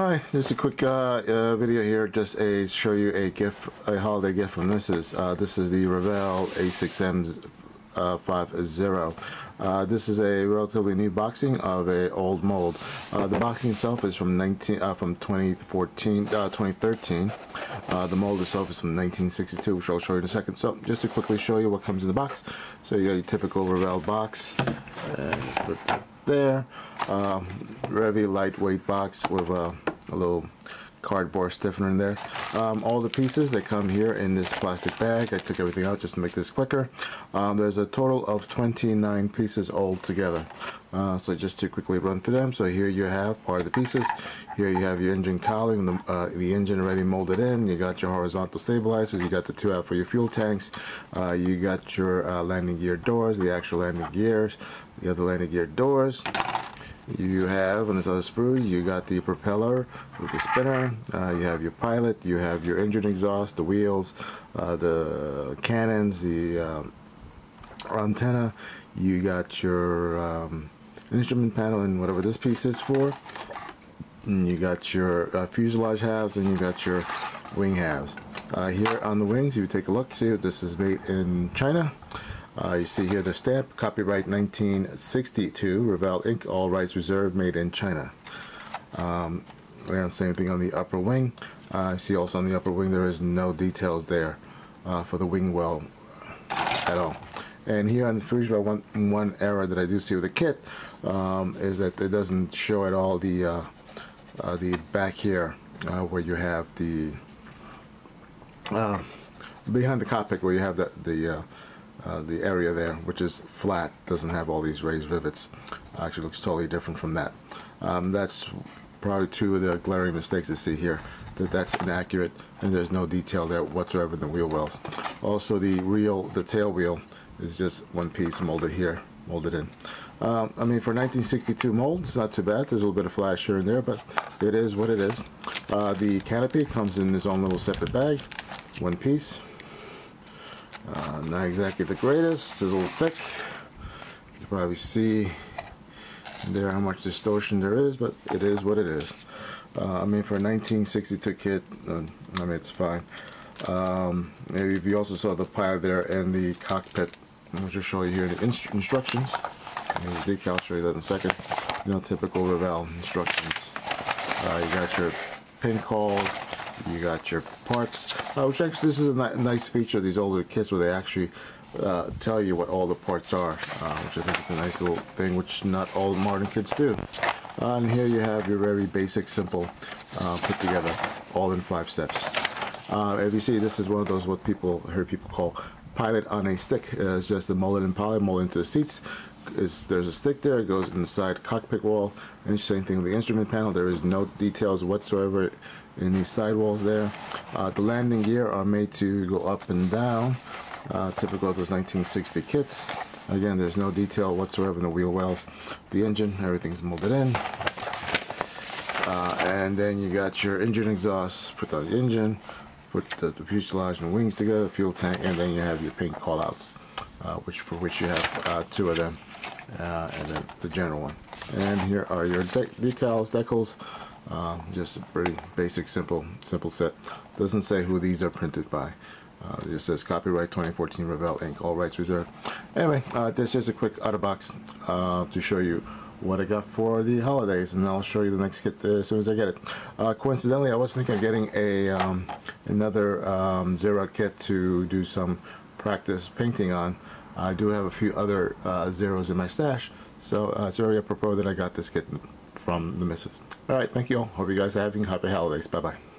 Hi, just a quick uh, uh, video here, just a show you a gift, a holiday gift from Mrs. Uh, this is the Revell A6M uh, 50. Uh, this is a relatively new boxing of a old mold. Uh, the boxing itself is from 19 uh, from 2014 uh, 2013. Uh, the mold itself is from 1962, which I'll show you in a second. So just to quickly show you what comes in the box. So you got your typical Revell box, and put that there. Um, very lightweight box with a, a little cardboard stiffener in there. Um, all the pieces they come here in this plastic bag. I took everything out just to make this quicker. Um, there's a total of 29 pieces all together. Uh, so just to quickly run through them. So here you have part of the pieces. Here you have your engine cowling, the, uh, the engine already molded in. You got your horizontal stabilizers. You got the two out for your fuel tanks. Uh, you got your uh, landing gear doors, the actual landing gears, the other landing gear doors you have on this other sprue you got the propeller with the spinner uh, you have your pilot you have your engine exhaust the wheels uh, the cannons the um, antenna you got your um, instrument panel and whatever this piece is for and you got your uh, fuselage halves and you got your wing halves. Uh, here on the wings you take a look see this is made in China uh, you see here the stamp, copyright 1962, Revell Inc., all rights reserved, made in China. Um, and same thing on the upper wing. Uh, I see also on the upper wing there is no details there uh, for the wing well at all. And here on the fuselage, one, one error that I do see with the kit um, is that it doesn't show at all the uh, uh, the back here uh, where you have the behind the cockpit where you have the the uh, the area there, which is flat, doesn't have all these raised rivets. Actually looks totally different from that. Um, that's probably two of the glaring mistakes to see here. That that's inaccurate and there's no detail there whatsoever in the wheel wells. Also the reel, the tail wheel is just one piece molded here, molded in. Um, I mean for 1962 mold, it's not too bad. There's a little bit of flash here and there, but it is what it is. Uh, the canopy comes in its own little separate bag, one piece. Uh, not exactly the greatest, it's a little thick. You can probably see there how much distortion there is, but it is what it is. Uh, I mean, for a 1962 kit, uh, I mean, it's fine. Um, maybe if you also saw the pilot there and the cockpit, I'll just show you here the inst instructions. Here's the decal, I'll show you that in a second. You know, typical Revell instructions. Uh, you got your pin calls, you got your parts. Uh, which actually this is a ni nice feature of these older kits where they actually uh, tell you what all the parts are uh, which I think is a nice little thing which not all modern kits do. Uh, and here you have your very basic simple uh, put together all in five steps. Uh, if you see this is one of those what people heard people call pilot on a stick it's just a molded and poly molded into the seats is there's a stick there it goes inside cockpit wall and same thing with the instrument panel there is no details whatsoever in these sidewalls there. Uh, the landing gear are made to go up and down uh, typical of those 1960 kits. Again there's no detail whatsoever in the wheel wells. The engine everything's molded in. Uh, and then you got your engine exhaust put on the engine put the, the fuselage and wings together fuel tank and then you have your paint callouts uh, which for which you have uh, two of them uh, and then the general one. And here are your de decals, decals. Uh, just a pretty basic, simple, simple set. Doesn't say who these are printed by. Uh, it just says copyright 2014 Revell Inc. All rights reserved. Anyway, uh, that's just a quick out of box uh, to show you what I got for the holidays, and I'll show you the next kit as soon as I get it. Uh, coincidentally, I was thinking of getting a um, another um, Zero kit to do some practice painting on. I do have a few other uh, zeros in my stash, so uh, it's very apropos that I got this kit from the missus. Alright, thank you all. Hope you guys are having happy holidays. Bye-bye.